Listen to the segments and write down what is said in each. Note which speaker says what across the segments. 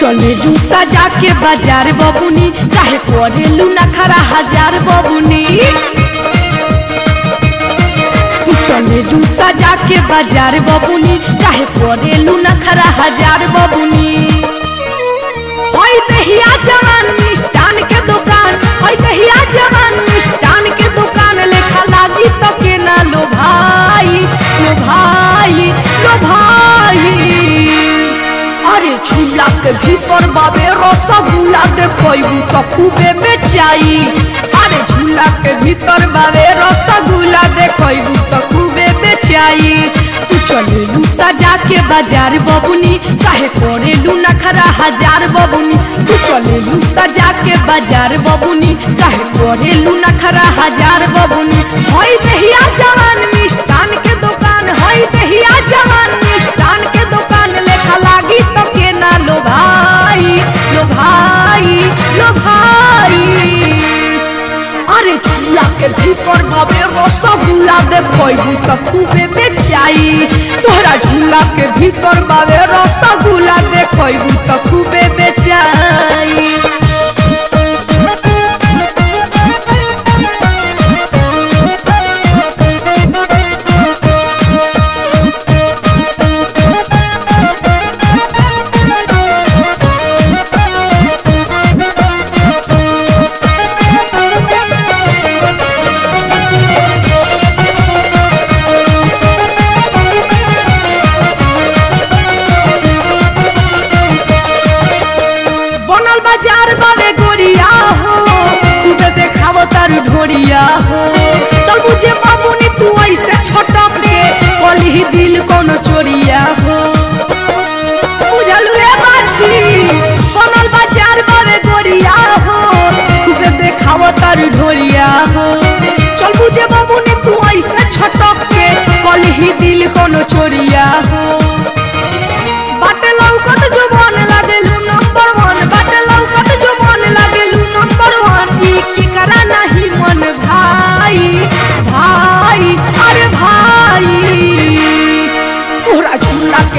Speaker 1: चले लू सजा के बाज़ार बबुनी काहे पढ़ेलू खरा हज़ार बबुनी। चले लू सजा के बाज़ार बबुनी काहे पढ़ेलू खरा हज़ार अरे के भीतर बाबे रसगुल्ला देखबू तो खूबे बेचाई अरे झूला के भीतर बाबे रसगुल्ला देखबू तो खूबे बेचाई तू चलेलू सजा के बाज़ार बबुनी, काहे पड़ेलू नखरा हज़ार बबुनी। तू चलेलू सजा के बाज़ार बबुनी, काहे पड़ेलू नखरा हज़ार बबुनी। होई दहिया जवान के भीतर बाबे रसगुल्ला देखबू तो खूबे बेचाई तोहरा झूला के भीतर बाबे रसगुल्ला देखबू तो खूबे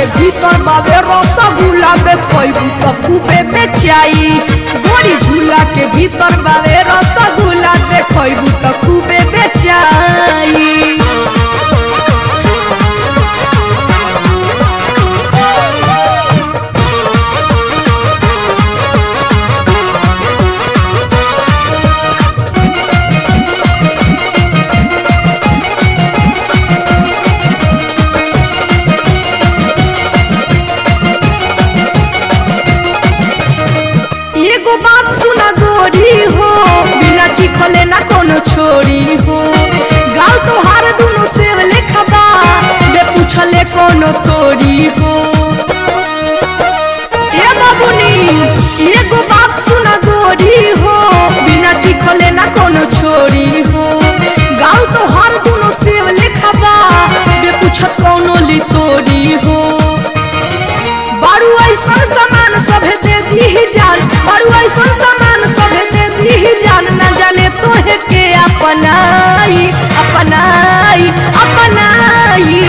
Speaker 1: के भीतर बाबे रसगुल्ला देखबू तो खूबे बेचाई गोरी झूला के भीतर बाबे रसगुल्ला देखबू तो खूबे बेचाई ऐसन सामान सभे दे दी जान बारू ऐसन सामान सभे दे दी जान। न जाने तोहे के अपनाई अपनाई अपनाई।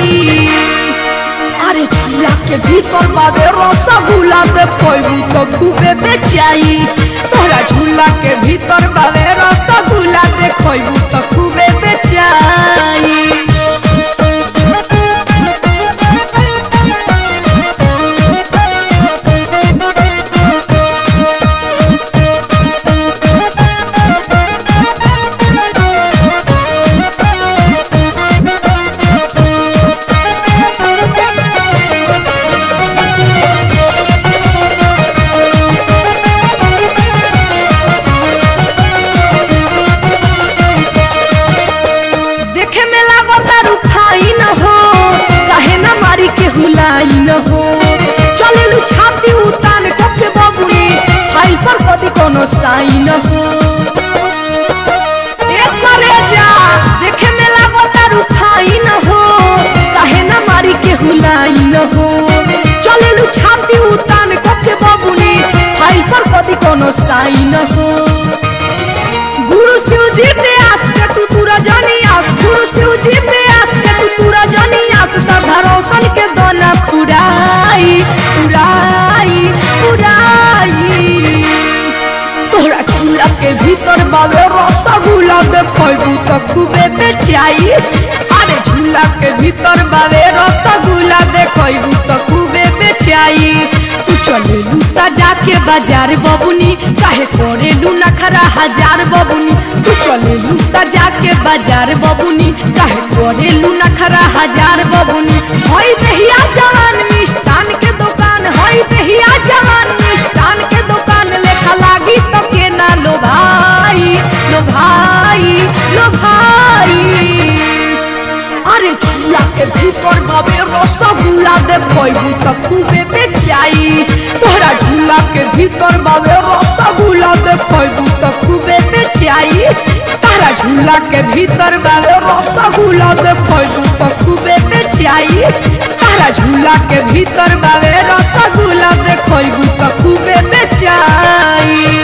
Speaker 1: अरे झूला के भीतर बाबे रसगुल्ला दे पैबू तो खूबे बेचाई। तोहरा झूला के भीतर बाबे रसगुल्ला दे खैबू तो खूबे Alelu chati utan kokke babuli Hai par kodi kono sign Ekbare ja dekhe mela gotaru thai na ho Kahe na mari ke hulai na ho Chalelu chati utan kokke babuli Hai par kodi kono sign ho देखबू तो खूबे बेचाई अरे झूला के भीतर बावे रसगुल्ला देखबू तो खूबे बेचाई तू चलेलू सजा के बाज़ार बबुनी काहे करेलू नखरा हज़ार बबुनी तू चलेलू सजा के बाज़ार बबुनी काहे करेलू नखरा हज़ार बबुनी हई दहिया जवान मिष्ठान के बाबे रसगुल्ला देखबू तो खूबे बेचाई तोहरा झूला के भीतर बाबे रसगुल्ला देखबू तो खूबे बेचाई तारा झूला के भीतर बाबे रसगुल्ला देखबू तो खूबे बेचाई तारा झूला के भीतर बाबे रसगुल्ला देखबू तो खूबे बेचाई